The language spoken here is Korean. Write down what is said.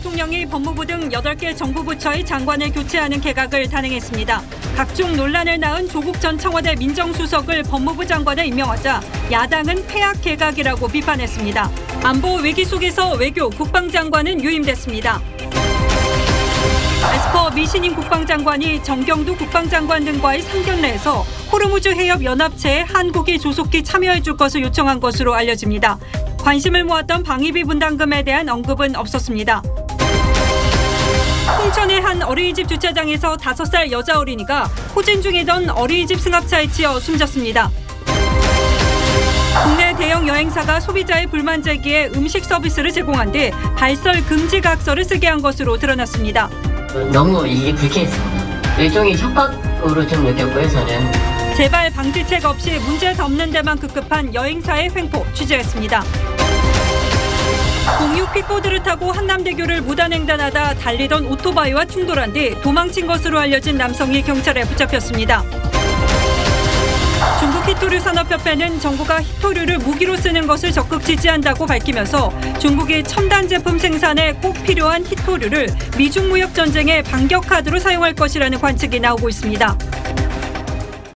대통령이 법무부 등 8개 정부 부처의 장관을 교체하는 개각을 단행했습니다. 각종 논란을 낳은 조국 전 청와대 민정수석을 법무부 장관에 임명하자 야당은 폐악 개각이라고 비판했습니다. 안보 외기 속에서 외교 국방장관은 유임됐습니다. 에스퍼 미신임 국방장관이 정경두 국방장관 등과의 상견례에서 호르무즈 해협 연합체에 한국이 조속히 참여해 줄 것을 요청한 것으로 알려집니다. 관심을 모았던 방위비 분담금에 대한 언급은 없었습니다. 홍천의 한 어린이집 주차장에서 5살 여자 어린이가 포진 중이던 어린이집 승합차에 치여 숨졌습니다. 국내 대형 여행사가 소비자의 불만 제기에 음식 서비스를 제공한 뒤 발설 금지 각서를 쓰게 한 것으로 드러났습니다. 너무 이게 불쾌했습니다. 일종의 협박으로 좀 느꼈고요, 저는. 재발 방지책 없이 문제 덮는 데만 급급한 여행사의 횡포 취재했습니다. 공유 퀵보드를 타고 한남대교를 무단횡단하다 달리던 오토바이와 충돌한 뒤 도망친 것으로 알려진 남성이 경찰에 붙잡혔습니다. 중국 히토류 산업협회는 정부가 히토류를 무기로 쓰는 것을 적극 지지한다고 밝히면서 중국이 첨단 제품 생산에 꼭 필요한 히토류를 미중 무역 전쟁의 반격 카드로 사용할 것이라는 관측이 나오고 있습니다.